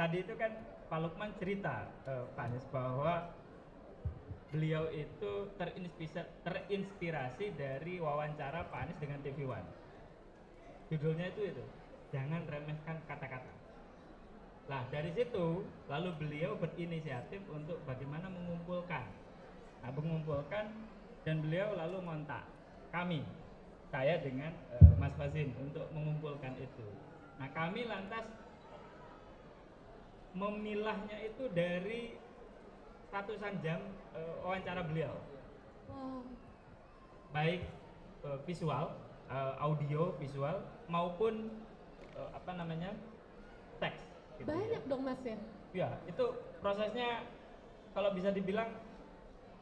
tadi itu kan Pak Lukman cerita eh, Pak Anies bahwa beliau itu terinspirasi, terinspirasi dari wawancara Pak Anies dengan TV One. Judulnya itu itu, jangan remehkan kata-kata. Nah dari situ lalu beliau berinisiatif untuk bagaimana mengumpulkan, nah, mengumpulkan dan beliau lalu ngontak kami, saya dengan eh, Mas Fasin untuk mengumpulkan itu. Nah kami lantas memilahnya itu dari ratusan jam eh, wawancara beliau, Wow. baik eh, visual, eh, audio, visual maupun eh, apa namanya teks. gitu ya. Banyak dong Mas ya. Ya, itu prosesnya kalau bisa dibilang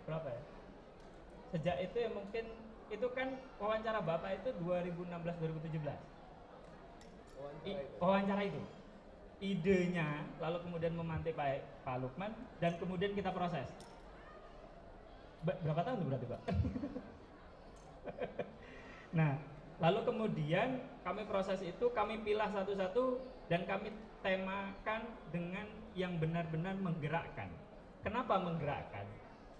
berapa ya? Sejak itu ya mungkin itu kan wawancara Bapak itu 2016 2017. I- wawancara itu. Idenya lalu kemudian memantik Pak, Pak Lukman dan kemudian kita proses. Berapa tahun berarti, Pak? nah, lalu kemudian kami proses itu, kami pilah satu-satu dan kami temakan dengan yang benar-benar menggerakkan. Kenapa menggerakkan?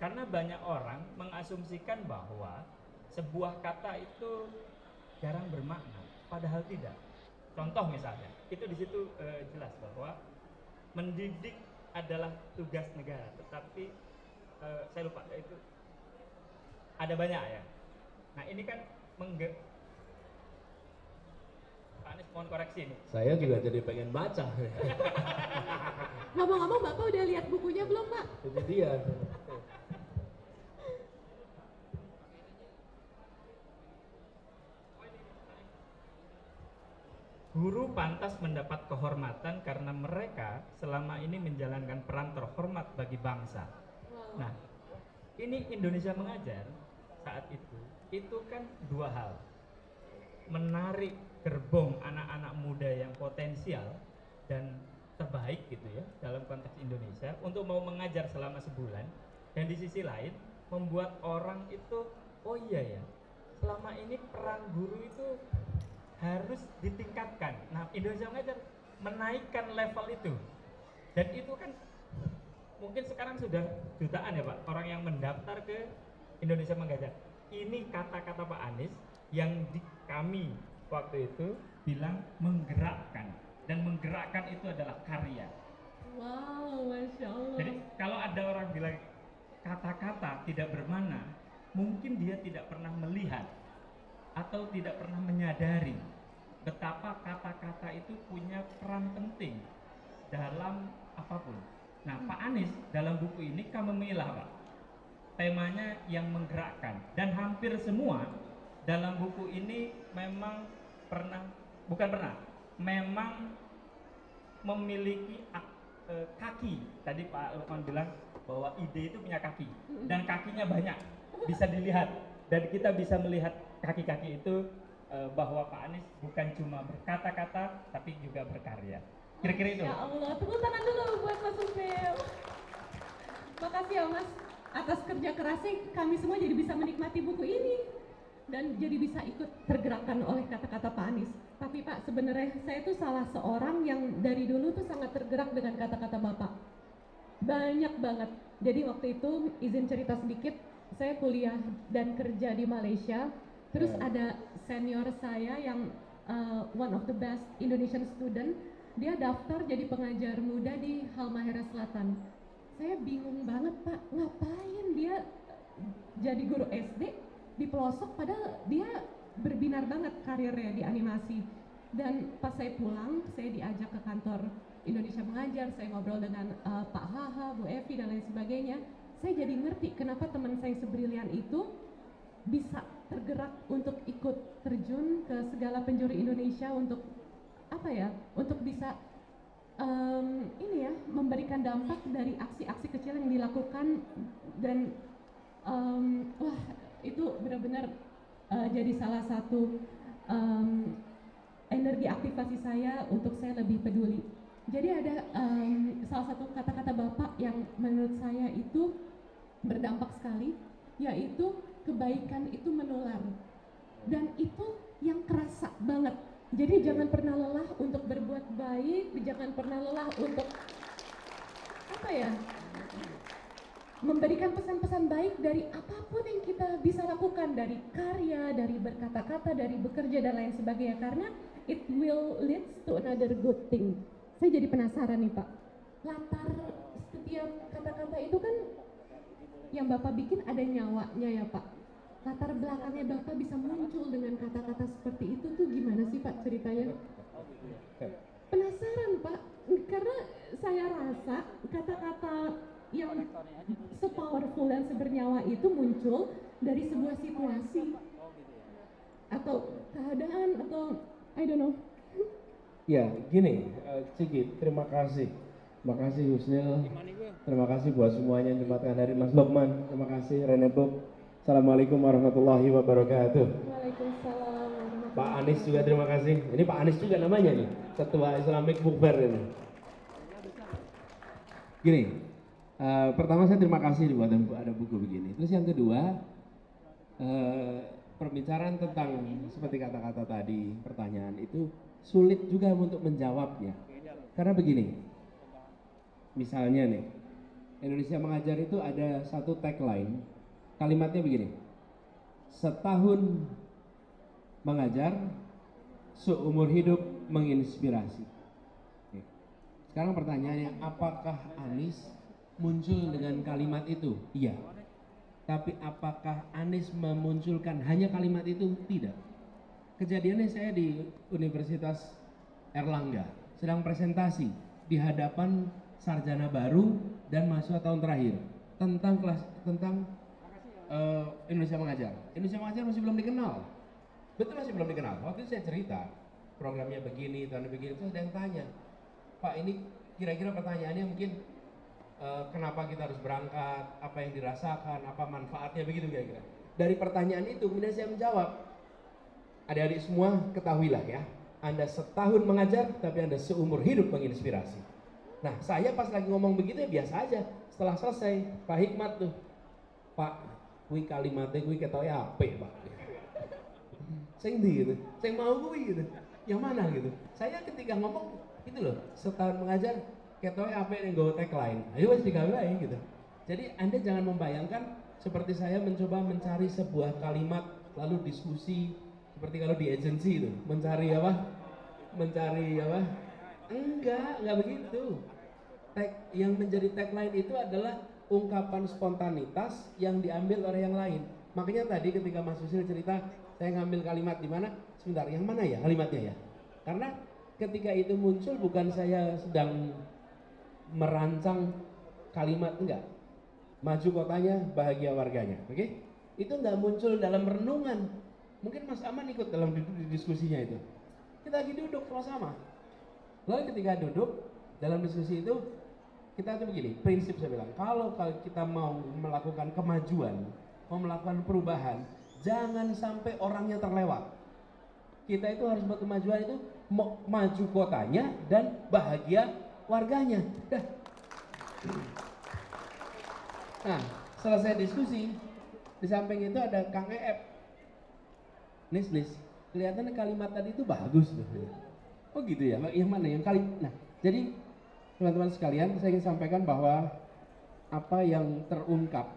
Karena banyak orang mengasumsikan bahwa sebuah kata itu jarang bermakna, padahal tidak. Contoh misalnya, itu di situ eh, jelas bahwa mendidik adalah tugas negara, tetapi eh, saya lupa itu ada banyak ya. Nah ini kan mengge Pak Anies mohon koreksi nih. Saya juga jadi pengen baca. Ngomong-ngomong Bapak udah lihat bukunya belum Pak? Itu dia. Guru pantas mendapat kehormatan karena mereka selama ini menjalankan peran terhormat bagi bangsa. Nah, ini Indonesia mengajar saat itu, itu kan dua hal. Menarik gerbong anak-anak muda yang potensial dan terbaik gitu ya dalam konteks Indonesia untuk mau mengajar selama sebulan dan di sisi lain membuat orang itu oh iya ya selama ini peran guru itu harus ditingkatkan. Nah, Indonesia mengajar menaikkan level itu. Dan itu kan mungkin sekarang sudah jutaan ya Pak orang yang mendaftar ke Indonesia mengajar. Ini kata-kata Pak Anies yang di kami waktu itu bilang menggerakkan dan menggerakkan itu adalah karya. Wow, Masya Allah. Jadi kalau ada orang bilang kata-kata tidak bermakna, mungkin dia tidak pernah melihat atau tidak pernah menyadari betapa kata-kata itu punya peran penting dalam apa pun. Nah, Pak Anies dalam buku ini kan memilah, Pak. Temanya yang menggerakkan dan hampir semua dalam buku ini memang pernah bukan pernah, memang memiliki eh, kaki. Tadi Pak Lukman bilang bahwa ide itu punya kaki dan kakinya banyak, bisa dilihat dan kita bisa melihat kaki-kaki itu eh, bahwa Pak Anies bukan cuma berkata-kata tapi juga berkarya. Kira-kira itu. Ya Allah, tepuk tangan dulu buat Mas Upil. Makasih ya Mas, atas kerja kerasnya kami semua jadi bisa menikmati buku ini dan jadi bisa ikut tergerakkan oleh kata-kata Pak Anies. Tapi Pak, sebenarnya saya tuh salah seorang yang dari dulu tuh sangat tergerak dengan kata-kata Bapak. Banyak banget. Jadi waktu itu izin cerita sedikit, saya kuliah dan kerja di Malaysia. Terus Hmm. ada senior saya yang uh, one of the best Indonesian student, dia daftar jadi pengajar muda di Halmahera Selatan. Saya bingung banget Pak, ngapain dia jadi guru SD di pelosok padahal dia berbinar banget karirnya di animasi. Dan pas saya pulang, saya diajak ke kantor Indonesia Mengajar, saya ngobrol dengan uh, Pak Haha, Bu Evi dan lain sebagainya. Saya jadi ngerti kenapa teman saya sebrilian itu bisa tergerak untuk ikut terjun ke segala penjuru Indonesia untuk apa ya? Untuk bisa em, ini ya memberikan dampak dari aksi-aksi kecil yang dilakukan dan em, wah itu benar-benar eh, jadi salah satu em, energi aktivasi saya untuk saya lebih peduli. Jadi ada em, salah satu kata-kata bapak yang menurut saya itu berdampak sekali, yaitu kebaikan itu menular dan itu yang kerasa banget Jadi jangan pernah lelah untuk berbuat baik, jangan pernah lelah untuk apa ya? Memberikan pesan-pesan baik dari apa pun yang kita bisa lakukan dari karya, dari berkata-kata, dari bekerja dan lain sebagainya karena it will leads to another good thing. Saya jadi penasaran nih Pak. Latar setiap kata-kata itu kan yang Bapak bikin ada nyawanya ya Pak latar belakangnya Bapak bisa muncul dengan kata-kata seperti itu tuh gimana sih Pak ceritanya? Penasaran Pak, karena saya rasa kata-kata yang sepowerful dan sebernyawa itu muncul dari sebuah situasi atau keadaan atau I don't know. Ya, gini, uh, terima kasih. Terima kasih Husnil. Terima kasih buat semuanya yang jembatan dari Mas Lukman. Terima kasih Rene Bob. Assalamualaikum warahmatullahi wabarakatuh. Waalaikumsalam warahmatullahi Pak Anies juga terima kasih. Ini Pak Anies juga namanya nih, Ketua Islamic Book Fair ini. Gini, uh, pertama saya terima kasih buat ada buku begini. Terus yang kedua, uh, perbicaraan tentang seperti kata-kata tadi, pertanyaan itu sulit juga untuk menjawabnya. Karena begini, misalnya nih, Indonesia Mengajar itu ada satu tagline, kalimatnya begini, setahun mengajar, seumur hidup menginspirasi. Sekarang pertanyaannya, apakah Anies muncul dengan kalimat itu? Iya. Tapi apakah Anies memunculkan hanya kalimat itu? Tidak. Kejadiannya saya di Universitas Erlangga, sedang presentasi di hadapan sarjana baru dan mahasiswa tahun terakhir tentang kelas tentang uh, Indonesia Mengajar. Indonesia Mengajar masih belum dikenal. Betul masih belum dikenal. Waktu itu saya cerita programnya begini, tahun begini, terus ada yang tanya, Pak ini kira-kira pertanyaannya mungkin uh, kenapa kita harus berangkat, apa yang dirasakan, apa manfaatnya begitu kira-kira. Dari pertanyaan itu kemudian saya menjawab, adik-adik semua ketahuilah ya, Anda setahun mengajar tapi Anda seumur hidup menginspirasi. Nah saya pas lagi ngomong begitu ya biasa aja, setelah selesai Pak Hikmat tuh, Pak, kui kalimatnya kui ketahui apa Pak? Saya gitu, saya mau kui gitu, yang mana gitu. Saya ketika ngomong itu loh, setahun mengajar ketahui apa yang gue tagline, ayo wes digawe gitu. Jadi Anda jangan membayangkan seperti saya mencoba mencari sebuah kalimat lalu diskusi seperti kalau di agensi itu mencari apa mencari apa enggak enggak begitu. Tag yang menjadi tagline itu adalah ungkapan spontanitas yang diambil oleh yang lain. Makanya tadi ketika Mas Susil cerita saya ngambil kalimat di mana? Sebentar yang mana ya kalimatnya ya? Karena ketika itu muncul bukan saya sedang merancang kalimat enggak. Maju kotanya bahagia warganya oke? Okay? itu nggak muncul dalam renungan. Mungkin Mas Aman ikut dalam diskusinya itu. Kita lagi duduk sama-sama lalu ketika duduk dalam diskusi itu kita tuh begini prinsip saya bilang kalau kita mau melakukan kemajuan mau melakukan perubahan jangan sampai orangnya terlewat kita itu harus buat kemajuan itu maju kotanya dan bahagia warganya dah Nah, selesai diskusi, di samping itu ada Kang Eep. Nis, nis, kelihatannya kalimat tadi itu bagus loh. Oh gitu ya, yang mana yang kali? Nah, jadi teman-teman sekalian, saya ingin sampaikan bahwa apa yang terungkap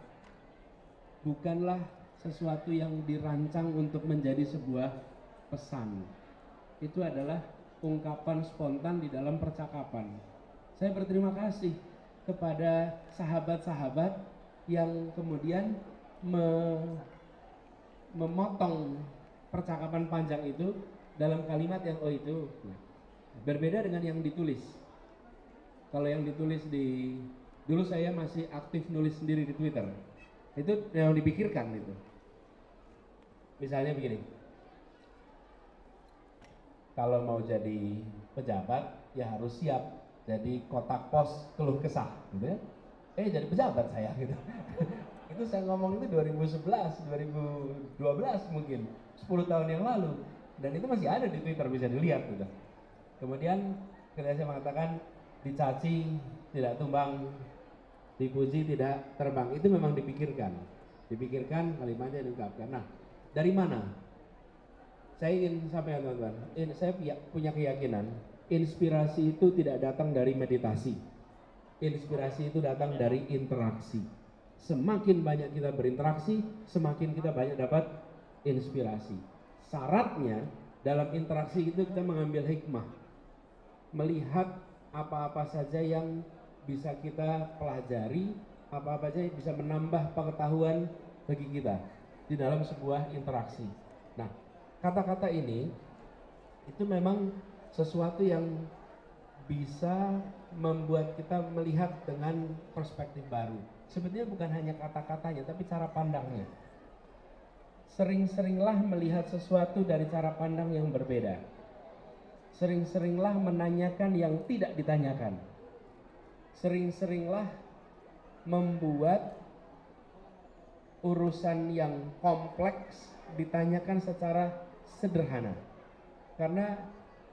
bukanlah sesuatu yang dirancang untuk menjadi sebuah pesan. Itu adalah ungkapan spontan di dalam percakapan. Saya berterima kasih kepada sahabat-sahabat yang kemudian me, memotong percakapan panjang itu dalam kalimat yang oh itu berbeda dengan yang ditulis. Kalau yang ditulis di dulu saya masih aktif nulis sendiri di Twitter. Itu yang dipikirkan itu. Misalnya begini. Kalau mau jadi pejabat ya harus siap jadi kotak pos keluh kesah gitu ya eh jadi pejabat saya gitu itu saya ngomong itu 2011 2012 mungkin 10 tahun yang lalu dan itu masih ada di Twitter bisa dilihat gitu kemudian ketika saya mengatakan dicaci tidak tumbang dipuji tidak terbang itu memang dipikirkan dipikirkan kalimatnya diungkapkan nah dari mana saya ingin sampaikan teman-teman, saya punya keyakinan inspirasi itu tidak datang dari meditasi. Inspirasi itu datang dari interaksi. Semakin banyak kita berinteraksi, semakin kita banyak dapat inspirasi. Syaratnya dalam interaksi itu kita mengambil hikmah, melihat apa-apa saja yang bisa kita pelajari, apa-apa saja yang bisa menambah pengetahuan bagi kita di dalam sebuah interaksi. Nah, kata-kata ini itu memang sesuatu yang bisa membuat kita melihat dengan perspektif baru. Sebetulnya bukan hanya kata-katanya, tapi cara pandangnya. Sering-seringlah melihat sesuatu dari cara pandang yang berbeda. Sering-seringlah menanyakan yang tidak ditanyakan. Sering-seringlah membuat urusan yang kompleks ditanyakan secara sederhana. Karena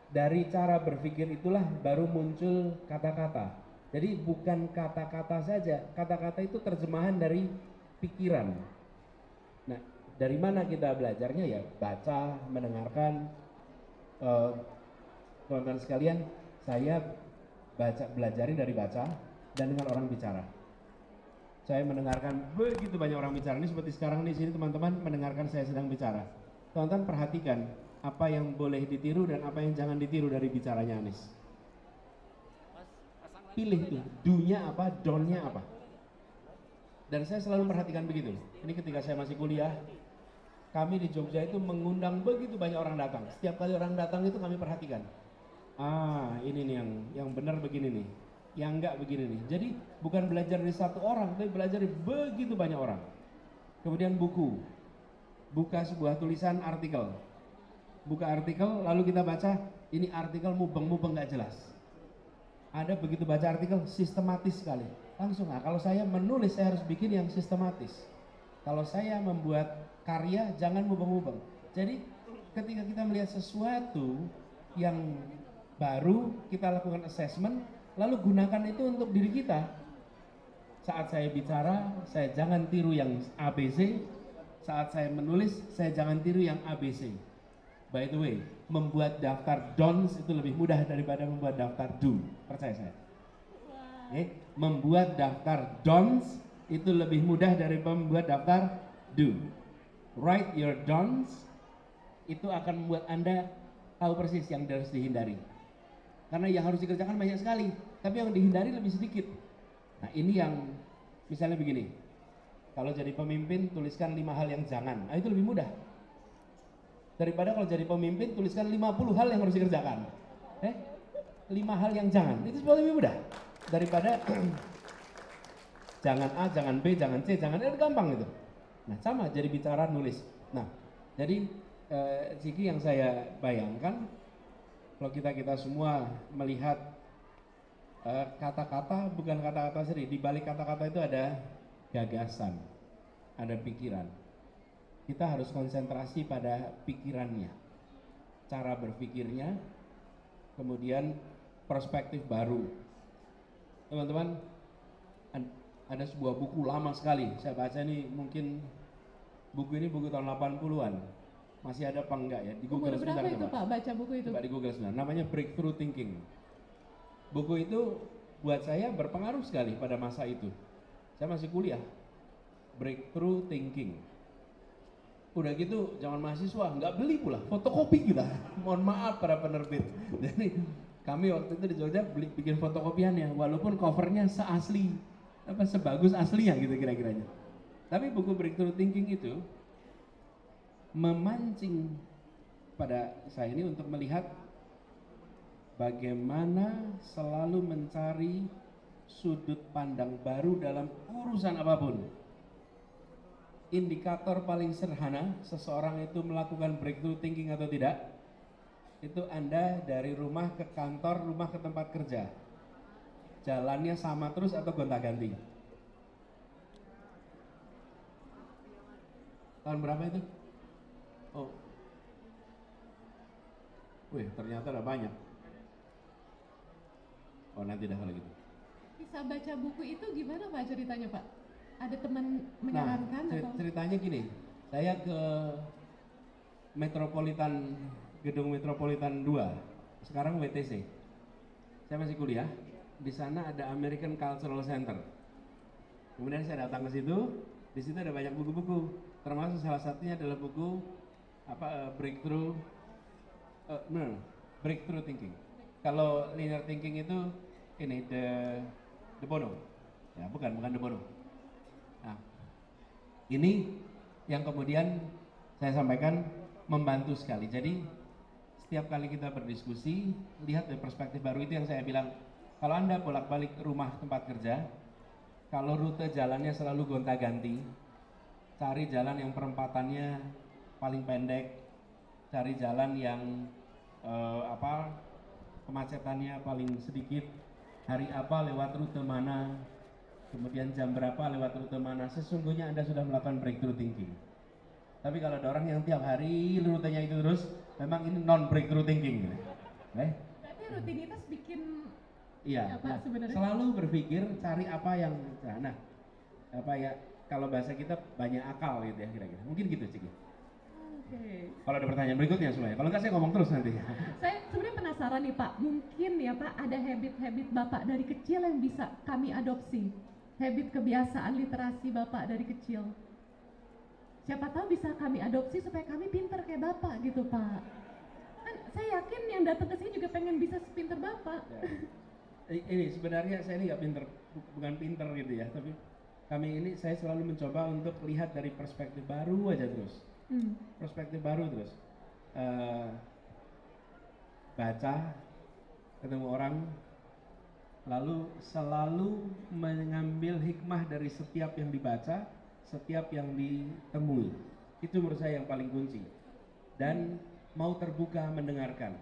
dari cara berpikir itulah baru muncul kata-kata. Jadi bukan kata-kata saja, kata-kata itu terjemahan dari pikiran. Dari mana kita belajarnya ya? Baca, mendengarkan. Eh, Teman-teman sekalian, saya baca belajarin dari baca dan dengan orang bicara. Saya mendengarkan begitu banyak orang bicara ini seperti sekarang di sini teman-teman mendengarkan saya sedang bicara. Teman-teman perhatikan apa yang boleh ditiru dan apa yang jangan ditiru dari bicaranya Anies. Pilih tuh, do-nya apa, don't-nya apa. Dan saya selalu memperhatikan begitu. Ini ketika saya masih kuliah, kami di Jogja itu mengundang begitu banyak orang datang. Setiap kali orang datang itu kami perhatikan. Ah, ini nih yang yang benar begini nih. Yang enggak begini nih. Jadi bukan belajar dari satu orang, tapi belajar dari begitu banyak orang. Kemudian buku. Buka sebuah tulisan artikel. Buka artikel, lalu kita baca, ini artikel mubeng-mubeng nggak jelas. Ada begitu baca artikel, sistematis sekali. Langsung, ah, kalau saya menulis, saya harus bikin yang sistematis. Kalau saya membuat karya, jangan mubeng-mubeng. Jadi ketika kita melihat sesuatu yang baru, kita lakukan assessment, lalu gunakan itu untuk diri kita. Saat saya bicara, saya jangan tiru yang ABC. Saat saya menulis, saya jangan tiru yang ABC. By the way, membuat daftar don'ts itu lebih mudah daripada membuat daftar do. Percaya saya. Oke, membuat daftar don'ts itu lebih mudah dari membuat daftar do. Write your don'ts itu akan membuat Anda tahu persis yang harus dihindari. Karena yang harus dikerjakan banyak sekali, tapi yang dihindari lebih sedikit. Nah, ini yang misalnya begini. Kalau jadi pemimpin tuliskan lima hal yang jangan. Nah, itu lebih mudah. Daripada kalau jadi pemimpin tuliskan 50 hal yang harus dikerjakan. Eh? 5 hal yang jangan. Itu sebenarnya lebih mudah daripada jangan A, jangan B, jangan C, jangan D itu gampang itu. Nah, sama jadi bicara nulis. Nah, jadi eh, Ciki yang saya bayangkan kalau kita kita semua melihat eh, kata-kata bukan kata-kata sendiri, di balik kata-kata itu ada gagasan, ada pikiran kita harus konsentrasi pada pikirannya, cara berpikirnya, kemudian perspektif baru. Teman-teman, ada sebuah buku lama sekali, saya baca ini mungkin buku ini buku tahun 80-an. Masih ada apa enggak ya? Di Google Umur sebentar berapa itu coba. Pak baca buku itu? Coba di Google sebentar. Namanya Breakthrough Thinking. Buku itu buat saya berpengaruh sekali pada masa itu. Saya masih kuliah. Breakthrough Thinking udah gitu zaman mahasiswa nggak beli pula fotokopi kita mohon maaf para penerbit jadi kami waktu itu di Jogja beli bikin fotokopiannya walaupun covernya seasli apa sebagus aslinya gitu kira-kiranya tapi buku Breakthrough Thinking itu memancing pada saya ini untuk melihat bagaimana selalu mencari sudut pandang baru dalam urusan apa pun. Indikator paling sederhana seseorang itu melakukan breakthrough thinking atau tidak itu Anda dari rumah ke kantor, rumah ke tempat kerja. Jalannya sama terus atau gonta-ganti tahun berapa itu? oh. Wih ternyata ada banyak. Oh nanti dah kalau gitu. Bisa baca buku itu gimana Pak ceritanya Pak? Ada teman Nah, menyarankan cer- atau? ceritanya gini, saya ke Metropolitan gedung Metropolitan 2 sekarang WTC saya masih kuliah. Di sana ada American Cultural Center. Kemudian saya datang ke situ. Di situ ada banyak buku-buku termasuk salah satunya adalah buku apa eh, breakthrough eh, no, no, breakthrough thinking. Kalau linear thinking itu ini the the Bono. Ya bukan bukan the Bono. Nah ini yang kemudian saya sampaikan membantu sekali. Jadi setiap kali kita berdiskusi, lihat dari perspektif baru itu yang saya bilang, kalau Anda bolak-balik rumah tempat kerja, kalau rute jalannya selalu gonta-ganti, cari jalan yang perempatannya paling pendek, cari jalan yang eh, apa kemacetannya paling sedikit, hari apa lewat rute mana, kemudian jam berapa lewat rute mana, sesungguhnya Anda sudah melakukan breakthrough thinking. Tapi kalau ada orang yang tiap hari rutenya itu terus, memang ini non breakthrough thinking. Eh? Berarti rutinitas bikin Iya. Apa nah, sebenarnya? selalu berpikir cari apa yang nah apa ya kalau bahasa kita banyak akal gitu ya kira-kira. Mungkin gitu Ciki. Oke. Kalau ada pertanyaan berikutnya semuanya. Kalau enggak saya ngomong terus nanti. Saya sebenarnya penasaran nih Pak, mungkin ya Pak ada habit-habit Bapak dari kecil yang bisa kami adopsi. Habit kebiasaan literasi Bapak dari kecil. Siapa tahu bisa kami adopsi supaya kami pinter kayak Bapak gitu Pak. Kan saya yakin yang datang ke sini juga pengen bisa sepinter Bapak. Ya. Ini sebenarnya saya ini nggak pinter, bu- bukan pinter gitu ya, tapi kami ini saya selalu mencoba untuk lihat dari perspektif baru aja terus. Hmm. perspektif baru terus. Eh, baca ketemu orang lalu selalu mengambil hikmah dari setiap yang dibaca setiap yang ditemui. Itu menurut saya yang paling kunci. Dan mau terbuka mendengarkan.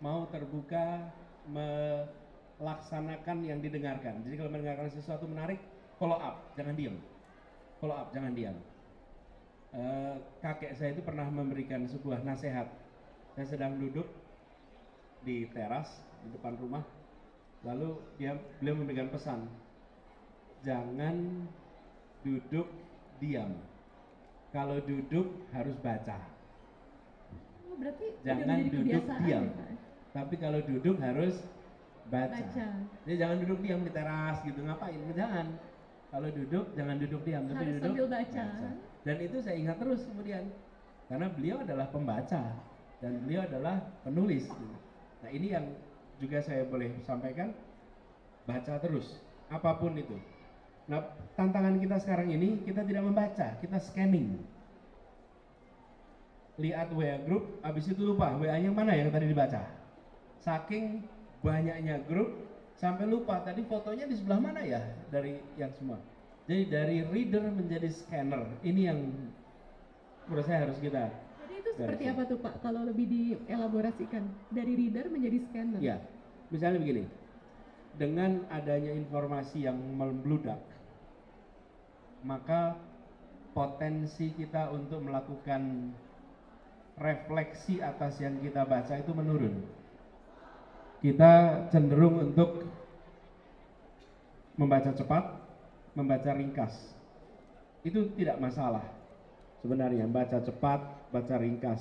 Mau terbuka melaksanakan yang didengarkan. Jadi kalau mendengarkan sesuatu menarik follow up jangan diam follow up jangan diam Eh, kakek saya itu pernah memberikan sebuah nasihat. Saya sedang duduk di teras di depan rumah, lalu dia beliau memberikan pesan, jangan duduk diam. Kalau duduk harus baca, Oh, berarti jangan duduk diam. ya? Tapi kalau duduk harus baca. Baca. Jadi jangan duduk diam di teras gitu, ngapain? Jangan. Kalau duduk jangan duduk diam, tapi Harus duduk sambil baca. Dan itu saya ingat terus kemudian, karena beliau adalah pembaca dan beliau adalah penulis. Nah ini yang juga saya boleh sampaikan, baca terus, apa pun itu. Nah tantangan kita sekarang ini kita tidak membaca, kita scanning. Lihat WA grup, habis itu lupa WA yang mana yang tadi dibaca. Saking banyaknya grup, sampai lupa tadi fotonya di sebelah mana ya dari yang semua. Jadi dari reader menjadi scanner, ini yang menurut saya harus kita Jadi itu seperti apa tuh Pak kalau lebih dielaborasikan dari reader menjadi scanner? Ya, misalnya begini, dengan adanya informasi yang membludak, maka potensi kita untuk melakukan refleksi atas yang kita baca itu menurun. Kita cenderung untuk membaca cepat, membaca ringkas. Itu tidak masalah sebenarnya, baca cepat, baca ringkas.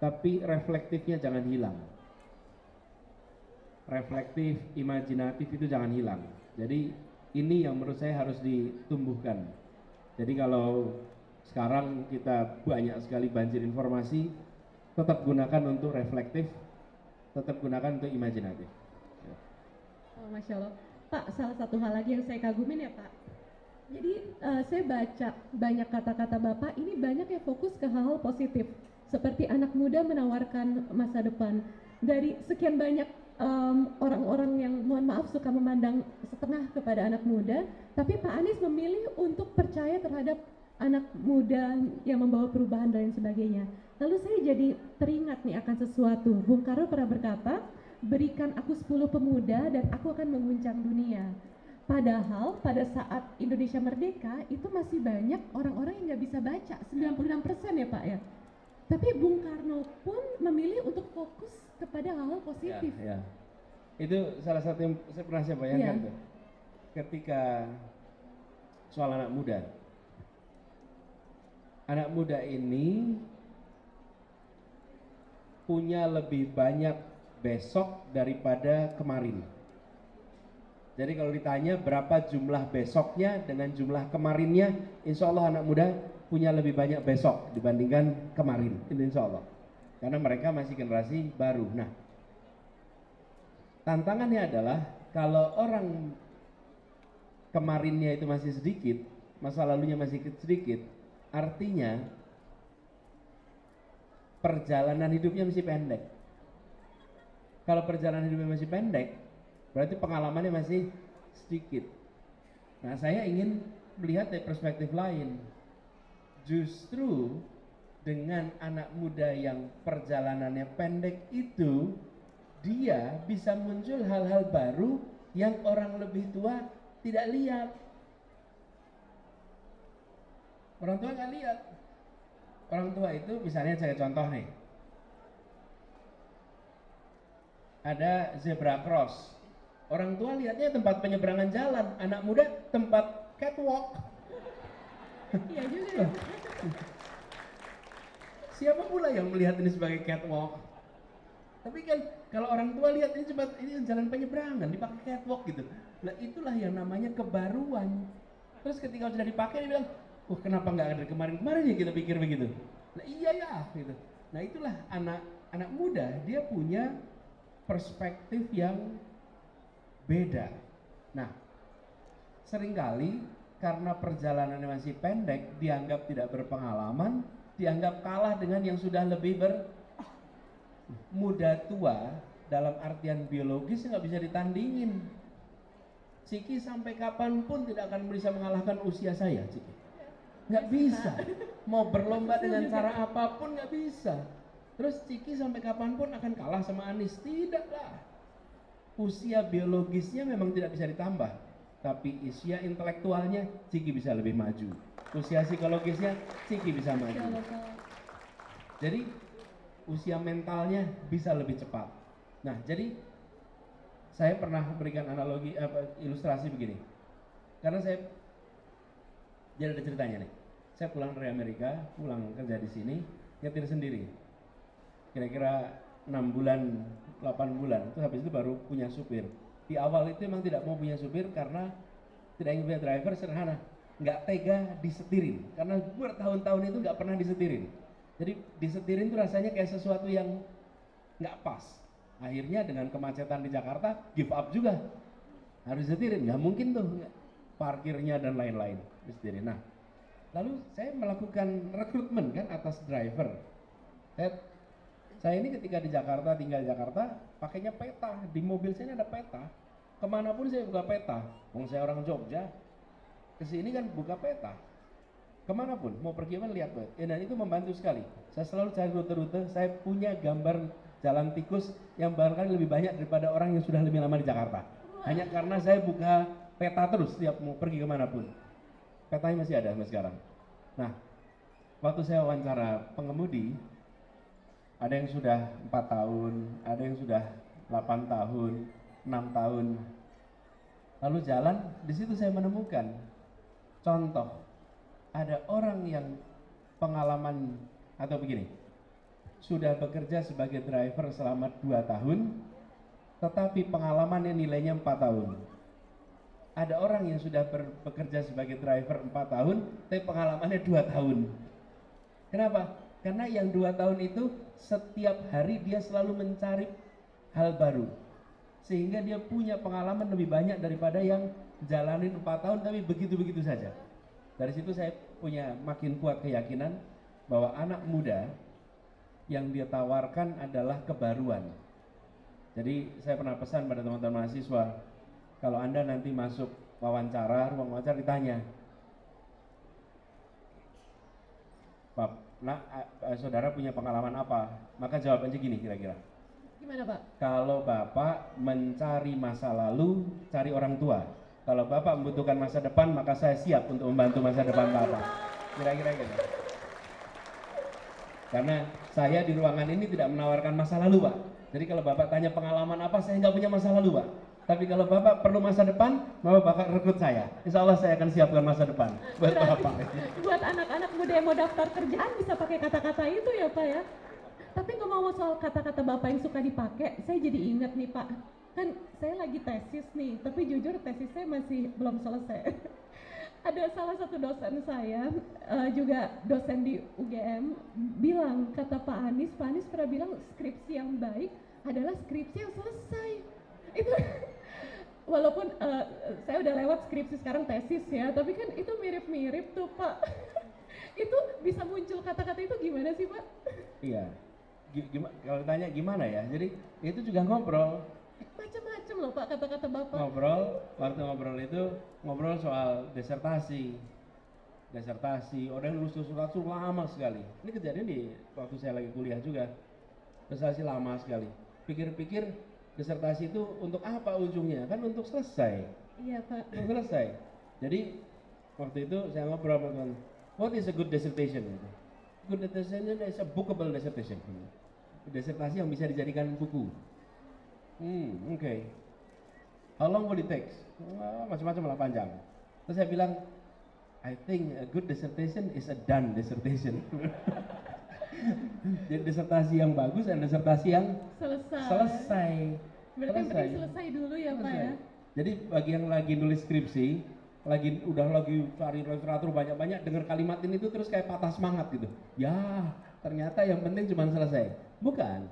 Tapi reflektifnya jangan hilang reflektif, imajinatif itu jangan hilang. Jadi ini yang menurut saya harus ditumbuhkan. Jadi kalau sekarang kita banyak sekali banjir informasi, tetap gunakan untuk reflektif, tetap gunakan untuk imajinatif. Ya. Oh, Masya Allah. Pak, salah satu hal lagi yang saya kagumin ya Pak. Jadi eh, saya baca banyak kata-kata Bapak, ini banyak yang fokus ke hal-hal positif. Seperti anak muda menawarkan masa depan. Dari sekian banyak orang-orang yang mohon maaf suka memandang setengah kepada anak muda, tapi Pak Anies memilih untuk percaya terhadap anak muda yang membawa perubahan dan lain sebagainya. Lalu saya jadi teringat nih akan sesuatu. Bung Karno pernah berkata, berikan aku 10 pemuda dan aku akan mengguncang dunia. Padahal pada saat Indonesia merdeka itu masih banyak orang-orang yang nggak bisa baca, 96% ya Pak ya. Tapi Bung Karno pun memilih untuk fokus kepada hal-hal positif. Ya, ya. Itu salah satu yang saya pernah saya bayangkan tuh. Ketika soal anak muda. Anak muda ini punya lebih banyak besok daripada kemarin. Jadi kalau ditanya berapa jumlah besoknya dengan jumlah kemarinnya, insya Allah anak muda punya lebih banyak besok dibandingkan kemarin, insya Allah. Karena mereka masih generasi baru. Nah, tantangannya adalah kalau orang kemarinnya itu masih sedikit, masa lalunya masih sedikit, artinya perjalanan hidupnya masih pendek. Kalau perjalanan hidupnya masih pendek, berarti pengalamannya masih sedikit. Nah, saya ingin melihat dari perspektif lain. Justru dengan anak muda yang perjalanannya pendek itu, dia bisa muncul hal-hal baru yang orang lebih tua tidak lihat. Orang tua nggak lihat. Orang tua itu misalnya saya contoh nih. Ada zebra cross. Orang tua lihatnya tempat penyeberangan jalan, anak muda tempat catwalk. Iya juga ya. Siapa pula yang melihat ini sebagai catwalk? Tapi kan kalau orang tua lihat ini cuma ini jalan penyeberangan dipakai catwalk gitu. Nah itulah yang namanya kebaruan. Terus ketika sudah dipakai dia bilang, wah kenapa nggak ada kemarin-kemarin ya kita pikir begitu. Nah iya ya gitu. Nah itulah anak anak muda dia punya perspektif yang beda. Nah sering kali karena perjalanannya masih pendek dianggap tidak berpengalaman, dianggap kalah dengan yang sudah lebih ber muda tua dalam artian biologis nggak bisa ditandingin. Ciki sampai kapan pun tidak akan bisa mengalahkan usia saya, Ciki. Nggak bisa. Mau berlomba dengan cara apa pun nggak bisa. Terus Ciki sampai kapan pun akan kalah sama Anis? Tidak lah. Usia biologisnya memang tidak bisa ditambah. Tapi usia intelektualnya Ciki bisa lebih maju. Usia psikologisnya Ciki bisa maju. Pak. Jadi usia mentalnya bisa lebih cepat. Nah, jadi saya pernah berikan analogi apa ilustrasi begini. Karena saya jadi ada ceritanya nih. Saya pulang dari Amerika, pulang kerja di sini, nyetir sendiri. Kira-kira 6 bulan, 8 bulan, itu habis itu baru punya supir. Di awal itu memang tidak mau punya supir karena tidak ingin punya driver sederhana. Nggak tega disetirin, karena bertahun-tahun itu nggak pernah disetirin. Jadi disetirin itu rasanya kayak sesuatu yang nggak pas. Akhirnya dengan kemacetan di Jakarta, give up juga. Harus disetirin, nggak mungkin tuh parkirnya dan lain-lain. Disetirin. Nah, lalu saya melakukan rekrutmen kan atas driver. Saya, saya ini ketika di Jakarta, tinggal di Jakarta, pakainya peta. Di mobil saya ini ada peta. Ke mana pun saya buka peta. Wong saya orang Jogja, ke sini kan buka peta ke mana pun mau pergi mana lihat Pak. Ya, dan itu membantu sekali saya selalu cari rute-rute saya punya gambar jalan tikus yang barangkali lebih banyak daripada orang yang sudah lebih lama di Jakarta hanya karena saya buka peta terus setiap mau pergi ke mana pun petanya masih ada sampai sekarang. Nah waktu saya wawancara pengemudi ada yang sudah empat tahun ada yang sudah 8 tahun enam tahun. Lalu jalan di situ saya menemukan contoh ada orang yang pengalaman atau begini sudah bekerja sebagai driver selama 2 tahun tetapi pengalamannya nilainya 4 tahun ada orang yang sudah bekerja sebagai driver 4 tahun tapi pengalamannya 2 tahun kenapa? karena yang 2 tahun itu setiap hari dia selalu mencari hal baru sehingga dia punya pengalaman lebih banyak daripada yang jalanin 4 tahun tapi begitu-begitu saja dari situ saya punya makin kuat keyakinan bahwa anak muda yang dia tawarkan adalah kebaruan. Jadi saya pernah pesan pada teman-teman mahasiswa, kalau Anda nanti masuk wawancara, ruang wawancara ditanya, Pak, nak, eh, saudara punya pengalaman apa? Maka jawab aja gini kira-kira. Gimana Pak? Kalau Bapak mencari masa lalu, cari orang tua. Kalau Bapak membutuhkan masa depan, maka saya siap untuk membantu masa depan Bapak. Kira-kira gitu. Karena saya di ruangan ini tidak menawarkan masa lalu, Pak. Jadi kalau Bapak tanya pengalaman apa, saya nggak punya masa lalu, Pak. Tapi kalau Bapak perlu masa depan, Bapak bakal rekrut saya. Insya Allah saya akan siapkan masa depan buat Berarti Bapak. Buat anak-anak muda yang mau daftar kerjaan bisa pakai kata-kata itu ya Pak ya? Tapi ngomong soal kata-kata Bapak yang suka dipakai, saya jadi ingat nih Pak. Kan saya lagi tesis nih, tapi jujur tesis saya masih belum selesai. Ada salah satu dosen saya, eh, juga dosen di UGM, bilang, kata Pak Anies, Pak Anies pernah bilang skripsi yang baik adalah skripsi yang selesai. Itu walaupun eh, saya udah lewat skripsi sekarang tesis ya, tapi kan itu mirip-mirip tuh Pak. itu bisa muncul kata-kata itu gimana sih Pak? Iya. Gimana, kalau tanya gimana ya, jadi itu juga ngobrol. Macam-macam loh Pak kata-kata Bapak. Ngobrol, waktu ngobrol itu ngobrol soal desertasi. Desertasi, orang yang lulus surat lama sekali. Ini kejadian di waktu saya lagi kuliah juga. Desertasi lama sekali. Pikir-pikir desertasi itu untuk apa ujungnya? Kan untuk selesai. Iya Pak. Untuk selesai. Jadi waktu itu saya ngobrol sama teman, what is a good dissertation? Gitu. Good dissertation is a bookable dissertation. Desertasi yang bisa dijadikan buku. Hmm, oke. How long will it take? Wah, macam-macam lah panjang. Terus saya bilang, I think a good dissertation is a done dissertation. Jadi disertasi yang bagus dan disertasi yang Selesai. selesai. Berarti yang penting selesai dulu ya Pak ya. Jadi bagi yang lagi nulis skripsi, lagi udah lagi cari literatur banyak-banyak, dengar kalimat ini tuh terus kayak patah semangat gitu. Ya, ternyata yang penting cuma selesai. Bukan.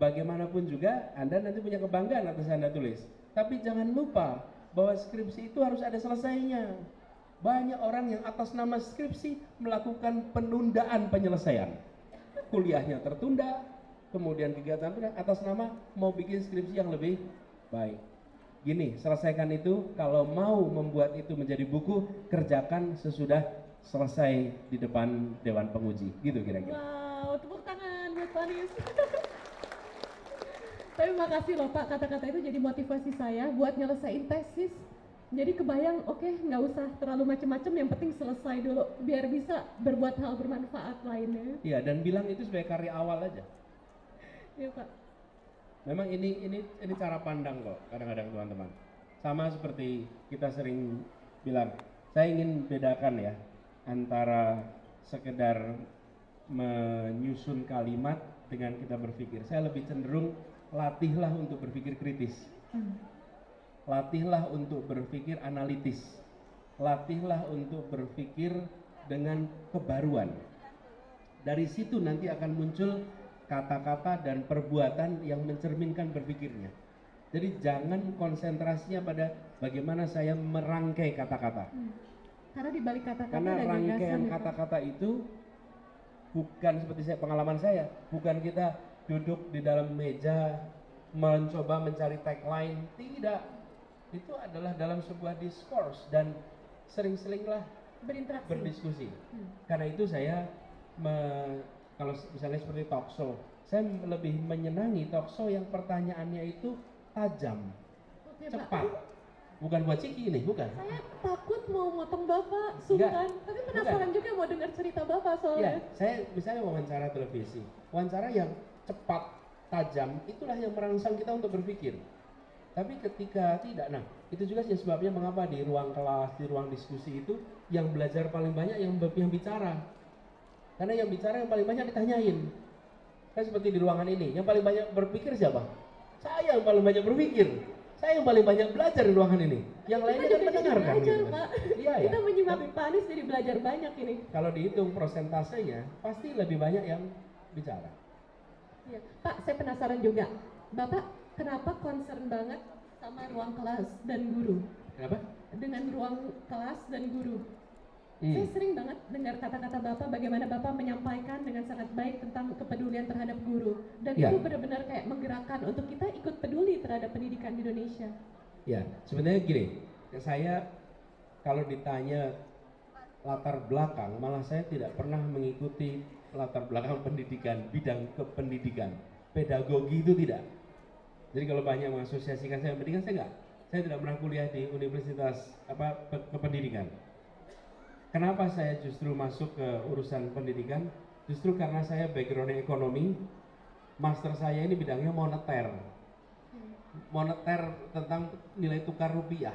Bagaimanapun juga Anda nanti punya kebanggaan atas Anda tulis. Tapi jangan lupa bahwa skripsi itu harus ada selesainya. Banyak orang yang atas nama skripsi melakukan penundaan penyelesaian. Kuliahnya tertunda, kemudian kegiatan atas nama mau bikin skripsi yang lebih baik. Gini, selesaikan itu kalau mau membuat itu menjadi buku, kerjakan sesudah selesai di depan dewan penguji. Gitu kira-kira. Wow, tepuk tangan buat Pak Anies. Tapi makasih loh Pak, kata-kata itu jadi motivasi saya buat nyelesain tesis. Jadi kebayang, oke nggak usah terlalu macam-macam, yang penting selesai dulu biar bisa berbuat hal bermanfaat lainnya. Iya, dan bilang itu sebagai karya awal aja. Iya Pak. Memang ini ini ini cara pandang kok kadang-kadang teman-teman. Sama seperti kita sering bilang, saya ingin bedakan ya antara sekedar menyusun kalimat dengan kita berpikir. Saya lebih cenderung latihlah untuk berpikir kritis. Latihlah untuk berpikir analitis. Latihlah untuk berpikir dengan kebaruan. Dari situ nanti akan muncul kata-kata dan perbuatan yang mencerminkan berpikirnya. Jadi jangan konsentrasinya pada bagaimana saya merangkai kata-kata. Karena di balik kata-kata Karena ada rangkaian kata-kata itu bukan seperti saya pengalaman saya, bukan kita duduk di dalam meja mencoba mencari tagline, tidak. Itu adalah dalam sebuah diskurs dan sering-seringlah berinteraksi. berdiskusi. Hmm. Karena itu saya me- kalau misalnya seperti talk show, saya lebih menyenangi talk show yang pertanyaannya itu tajam, Oke, Pak. cepat. Bukan buat ciki ini, bukan. Saya takut mau motong Bapak, sungkan. Tapi penasaran juga mau dengar cerita Bapak Ya, soalnya. saya misalnya wawancara televisi, wawancara yang cepat, tajam, itulah yang merangsang kita untuk berpikir. Tapi ketika tidak, nah itu juga sih sebabnya mengapa di ruang kelas, di ruang diskusi itu yang belajar paling banyak yang yang bicara. Karena yang bicara yang paling banyak ditanyain. Kan seperti di ruangan ini, yang paling banyak berpikir siapa? Saya yang paling banyak berpikir. Saya yang paling banyak belajar di ruangan ini. Yang lainnya kan mendengarkan belajar, gitu. kan. Pak. Iya ya. Kita menyimak Tapi- Pak Anies jadi belajar banyak ini. kalau dihitung persentasenya pasti lebih banyak yang bicara. Iya. Pak, saya penasaran juga. Bapak kenapa concern banget sama ruang kelas dan guru? Kenapa? Dengan ruang kelas dan guru. Hmm. Saya sering banget dengar kata-kata Bapak bagaimana Bapak menyampaikan dengan sangat baik tentang kepedulian terhadap guru. Dan Ya. itu benar-benar kayak menggerakkan untuk kita ikut peduli terhadap pendidikan di Indonesia. Ya, sebenarnya gini, saya kalau ditanya latar belakang, malah saya tidak pernah mengikuti latar belakang pendidikan, bidang kependidikan, pedagogi itu tidak. Jadi kalau banyak mengasosiasikan saya pendidikan, saya enggak. Saya tidak pernah kuliah di universitas apa pe- kependidikan. Kenapa saya justru masuk ke urusan pendidikan? Justru karena saya backgroundnya ekonomi, master saya ini bidangnya moneter moneter tentang nilai tukar rupiah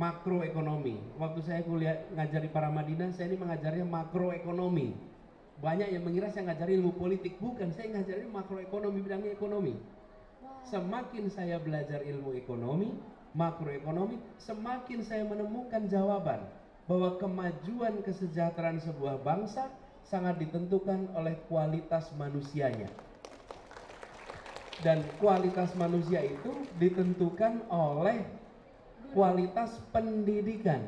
makroekonomi waktu saya kuliah ngajar di Paramadina saya ini mengajarnya makroekonomi Banyak yang mengira saya ngajari ilmu politik, bukan saya ngajari makroekonomi bidangnya ekonomi. Semakin saya belajar ilmu ekonomi, makroekonomi, semakin saya menemukan jawaban bahwa kemajuan kesejahteraan sebuah bangsa sangat ditentukan oleh kualitas manusianya. Dan kualitas manusia itu ditentukan oleh kualitas pendidikan.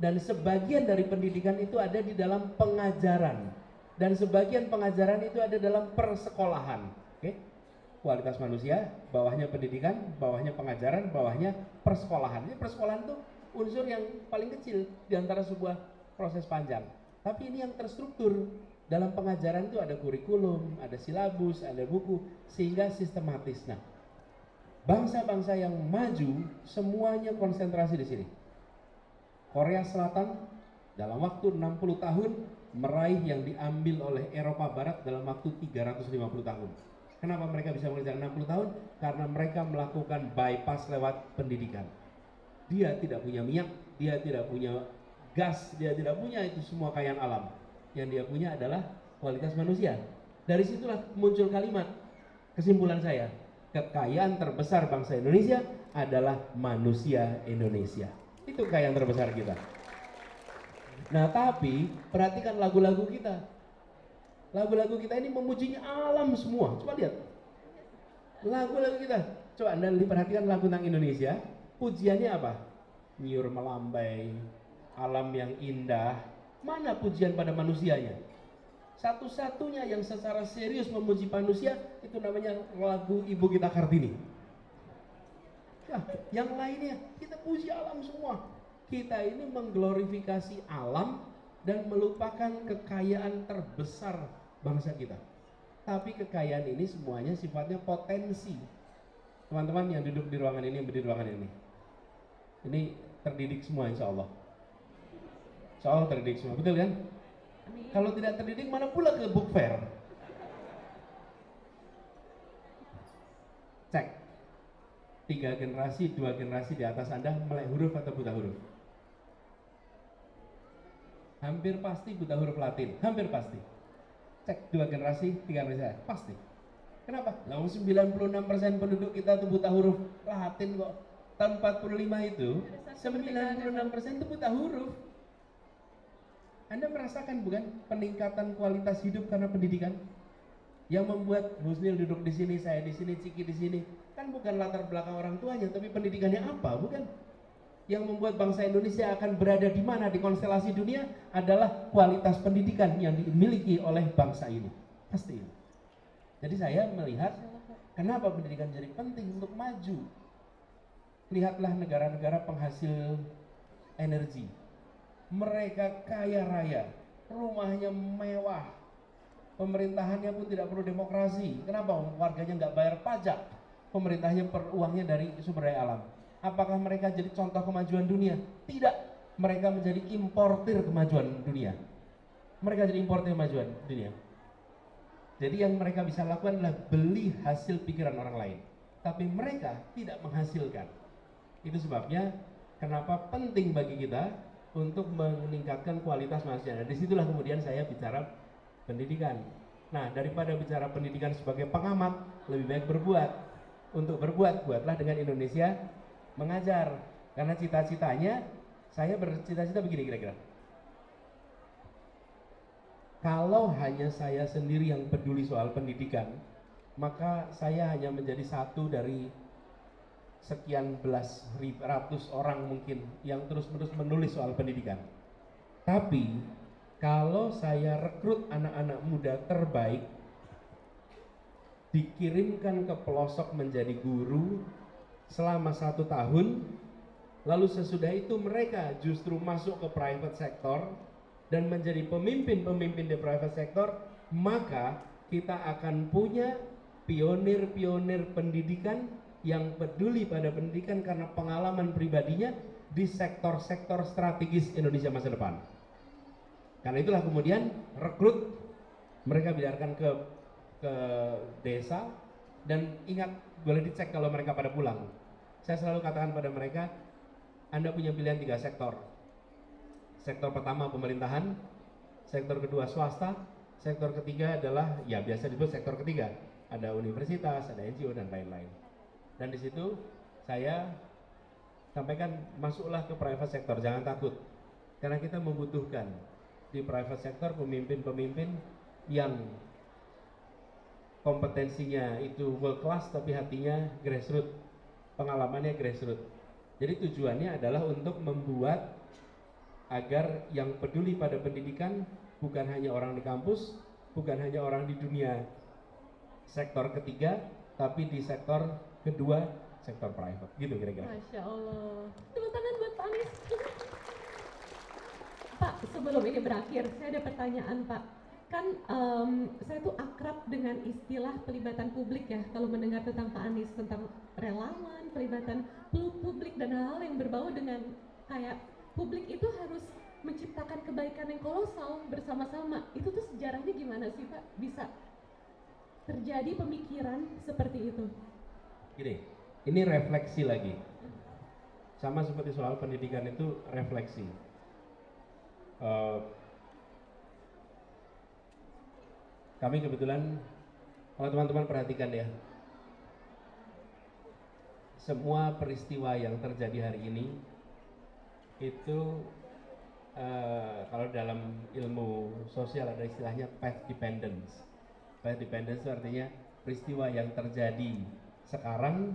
Dan sebagian dari pendidikan itu ada di dalam pengajaran. Dan sebagian pengajaran itu ada dalam persekolahan. Kualitas manusia, bawahnya pendidikan, bawahnya pengajaran, bawahnya persekolahan. Ini persekolahan itu unsur yang paling kecil di antara sebuah proses panjang. Tapi ini yang terstruktur. Dalam pengajaran itu ada kurikulum, ada silabus, ada buku, sehingga sistematis. Nah, bangsa-bangsa yang maju semuanya konsentrasi di sini. Korea Selatan dalam waktu 60 tahun meraih yang diambil oleh Eropa Barat dalam waktu 350 tahun. Kenapa mereka bisa mengejar 60 tahun? Karena mereka melakukan bypass lewat pendidikan. Dia tidak punya minyak, dia tidak punya gas, dia tidak punya itu semua kekayaan alam. Yang dia punya adalah kualitas manusia. Dari situlah muncul kalimat kesimpulan saya, kekayaan terbesar bangsa Indonesia adalah manusia Indonesia. Itu kekayaan terbesar kita. Nah, tapi perhatikan lagu-lagu kita. Lagu-lagu kita ini memujinya alam semua. Coba lihat. Lagu-lagu kita. Coba Anda perhatikan lagu tentang Indonesia. Pujiannya apa? Nyur melambai, alam yang indah. Mana pujian pada manusianya? Satu-satunya yang secara serius memuji manusia itu namanya lagu Ibu kita Kartini. Nah, yang lainnya kita puji alam semua. Kita ini mengglorifikasi alam dan melupakan kekayaan terbesar bangsa kita. Tapi kekayaan ini semuanya sifatnya potensi. Teman-teman yang duduk di ruangan ini, yang berdiri di ruangan ini. Ini terdidik semua insya Allah. Insya Allah terdidik semua, betul kan? Kalau tidak terdidik, mana pula ke book fair? Cek. Tiga generasi, dua generasi di atas Anda melek huruf atau buta huruf? Hampir pasti buta huruf Latin, hampir pasti. Cek dua generasi, tiga generasi, pasti. Kenapa? Lalu 96% penduduk kita itu buta huruf Latin kok. Tahun 45 itu 96% itu buta huruf. Anda merasakan bukan peningkatan kualitas hidup karena pendidikan? Yang membuat Husnil duduk di sini, saya di sini, Ciki di sini, kan bukan latar belakang orang tuanya, tapi pendidikannya apa, bukan? Yang membuat bangsa Indonesia akan berada di mana di konstelasi dunia adalah kualitas pendidikan yang dimiliki oleh bangsa ini. Pasti. Jadi saya melihat kenapa pendidikan jadi penting untuk maju. Lihatlah negara-negara penghasil energi, mereka kaya raya, rumahnya mewah, pemerintahannya pun tidak perlu demokrasi. Kenapa? Warganya nggak bayar pajak, pemerintahnya per uangnya dari sumber daya alam. Apakah mereka jadi contoh kemajuan dunia? Tidak. Mereka menjadi importir kemajuan dunia. Mereka jadi importir kemajuan dunia. Jadi yang mereka bisa lakukan adalah beli hasil pikiran orang lain. Tapi mereka tidak menghasilkan. Itu sebabnya kenapa penting bagi kita untuk meningkatkan kualitas manusia. Nah, di situlah kemudian saya bicara pendidikan. Nah, daripada bicara pendidikan sebagai pengamat, lebih baik berbuat. Untuk berbuat, buatlah dengan Indonesia mengajar. Karena cita-citanya, saya bercita-cita begini kira-kira. Kalau hanya saya sendiri yang peduli soal pendidikan, maka saya hanya menjadi satu dari sekian belas ratus orang mungkin yang terus-menerus menulis soal pendidikan. Tapi kalau saya rekrut anak-anak muda terbaik, dikirimkan ke pelosok menjadi guru selama satu tahun, lalu sesudah itu mereka justru masuk ke private sector dan menjadi pemimpin-pemimpin di private sector, maka kita akan punya pionir-pionir pendidikan yang peduli pada pendidikan karena pengalaman pribadinya di sektor-sektor strategis Indonesia masa depan. Karena itulah kemudian rekrut mereka biarkan ke ke desa dan ingat boleh dicek kalau mereka pada pulang. Saya selalu katakan pada mereka, Anda punya pilihan tiga sektor. Sektor pertama pemerintahan, sektor kedua swasta, Sektor ketiga adalah ya biasa disebut sektor ketiga. Ada universitas, ada NGO dan lain-lain. Dan di situ saya sampaikan masuklah ke private sector, jangan takut. Karena kita membutuhkan di private sector pemimpin-pemimpin yang kompetensinya itu world class tapi hatinya grassroots, pengalamannya grassroots. Jadi tujuannya adalah untuk membuat agar yang peduli pada pendidikan bukan hanya orang di kampus, bukan hanya orang di dunia sektor ketiga, tapi di sektor kedua, sektor private. Gitu kira-kira. Masya Allah. Tepuk tangan buat Pak Anies. Pak, sebelum ini berakhir, saya ada pertanyaan Pak. Kan em, saya tuh akrab dengan istilah pelibatan publik ya, kalau mendengar tentang Pak Anies, tentang relawan, pelibatan pu- publik dan hal-hal yang berbau dengan kayak publik itu harus menciptakan kebaikan yang kolosal bersama-sama. Itu tuh sejarahnya gimana sih Pak? Bisa terjadi pemikiran seperti itu? Gini, ini refleksi lagi. Sama seperti soal pendidikan itu refleksi. Eh, kami kebetulan, kalau teman-teman perhatikan ya, semua peristiwa yang terjadi hari ini itu eh, kalau dalam ilmu sosial ada istilahnya path dependence. Path dependence artinya peristiwa yang terjadi sekarang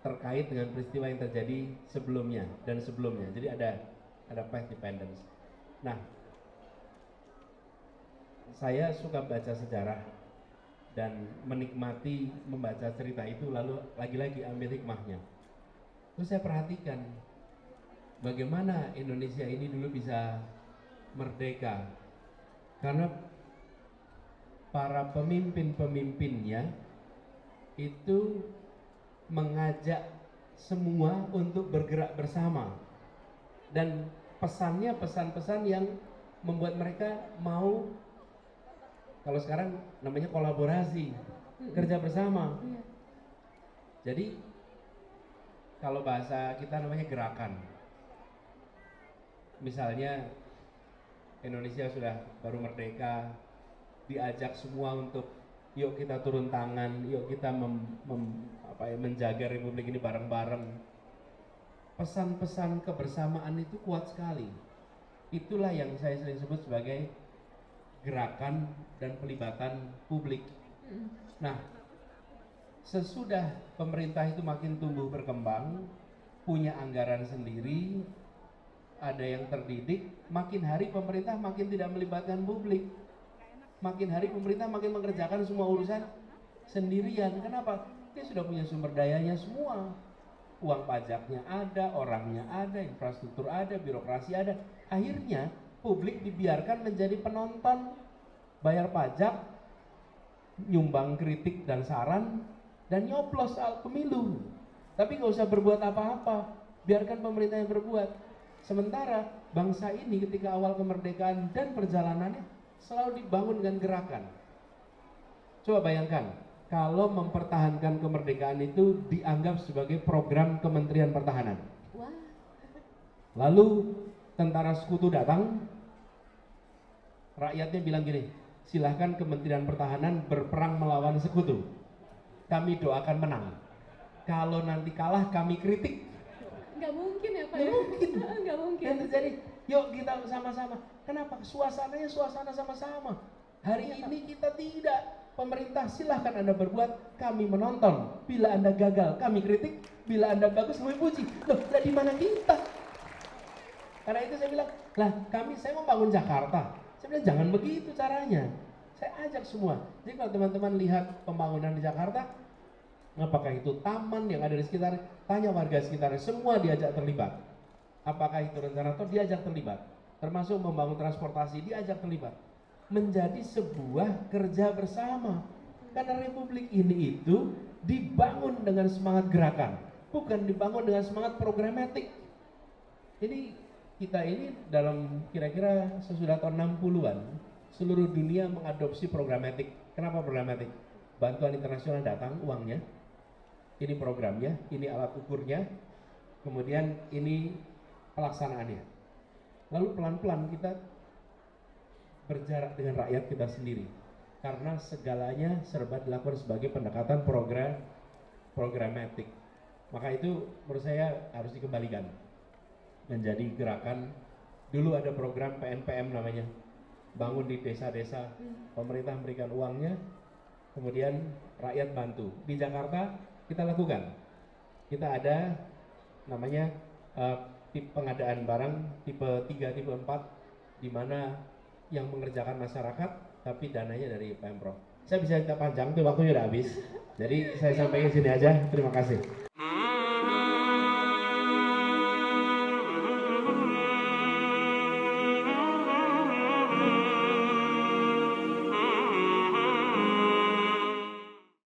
terkait dengan peristiwa yang terjadi sebelumnya dan sebelumnya. Jadi ada ada path dependence. Nah, saya suka baca sejarah dan menikmati membaca cerita itu lalu lagi-lagi ambil hikmahnya. Terus saya perhatikan bagaimana Indonesia ini dulu bisa merdeka karena para pemimpin-pemimpinnya itu mengajak semua untuk bergerak bersama dan pesannya pesan-pesan yang membuat mereka mau kalau sekarang namanya kolaborasi kerja bersama Iya. jadi kalau bahasa kita namanya gerakan. Misalnya Indonesia sudah baru merdeka, diajak semua untuk yuk kita turun tangan, yuk kita mem- mem- apa ya, menjaga republik ini bareng-bareng. Pesan-pesan kebersamaan itu kuat sekali. Itulah yang saya sering sebut sebagai gerakan dan pelibatan publik. Nah, sesudah pemerintah itu makin tumbuh berkembang, punya anggaran sendiri, ada yang terdidik, makin hari pemerintah makin tidak melibatkan publik. Makin hari pemerintah makin mengerjakan semua urusan sendirian. Kenapa? Dia sudah punya sumber dayanya semua. Uang pajaknya ada, orangnya ada, infrastruktur ada, birokrasi ada. Akhirnya publik dibiarkan menjadi penonton, bayar pajak, nyumbang kritik dan saran dan nyoblos soal pemilu. Tapi nggak usah berbuat apa-apa, biarkan pemerintah yang berbuat. Sementara bangsa ini ketika awal kemerdekaan dan perjalanannya selalu dibangun dengan gerakan. Coba bayangkan, kalau mempertahankan kemerdekaan itu dianggap sebagai program Kementerian Pertahanan. Lalu tentara sekutu datang, rakyatnya bilang gini, silahkan Kementerian Pertahanan berperang melawan sekutu. Kami doakan menang. Kalau nanti kalah kami kritik. nggak mungkin ya Pak Nggak ya? mungkin. nggak mungkin. Yang terjadi, yuk kita sama-sama. Kenapa? Suasananya suasana sama-sama. Hari ini kita tidak. Pemerintah silahkan Anda berbuat, kami menonton. Bila Anda gagal, kami kritik. Bila Anda bagus, kami puji. Loh, lah di mana kita? Karena itu saya bilang, lah kami saya mau bangun Jakarta. Saya bilang jangan begitu caranya. Saya ajak semua. Jadi kalau teman-teman lihat pembangunan di Jakarta, apakah itu taman yang ada di sekitar, tanya warga sekitar, semua diajak terlibat. Apakah itu rencana atau diajak terlibat. Termasuk membangun transportasi, diajak terlibat. Menjadi sebuah kerja bersama. Karena republik ini itu dibangun dengan semangat gerakan, bukan dibangun dengan semangat programatik. Jadi kita ini dalam kira-kira sesudah tahun 60-an seluruh dunia mengadopsi programatik. Kenapa programatik? Bantuan internasional datang uangnya, ini programnya, ini alat ukurnya, kemudian ini pelaksanaannya. Lalu pelan-pelan kita berjarak dengan rakyat kita sendiri. Karena segalanya serba dilakukan sebagai pendekatan program programatik. Maka itu menurut saya harus dikembalikan menjadi gerakan dulu ada program PNPM namanya. Bangun di desa-desa. Pemerintah memberikan uangnya kemudian rakyat bantu. Di Jakarta kita lakukan. Kita ada namanya tip pengadaan barang tipe 3 tipe 4 di mana yang mengerjakan masyarakat tapi dananya dari Pemprov. Saya bisa cerita panjang tuh waktunya udah habis. Jadi saya sampaikan sini aja. Terima kasih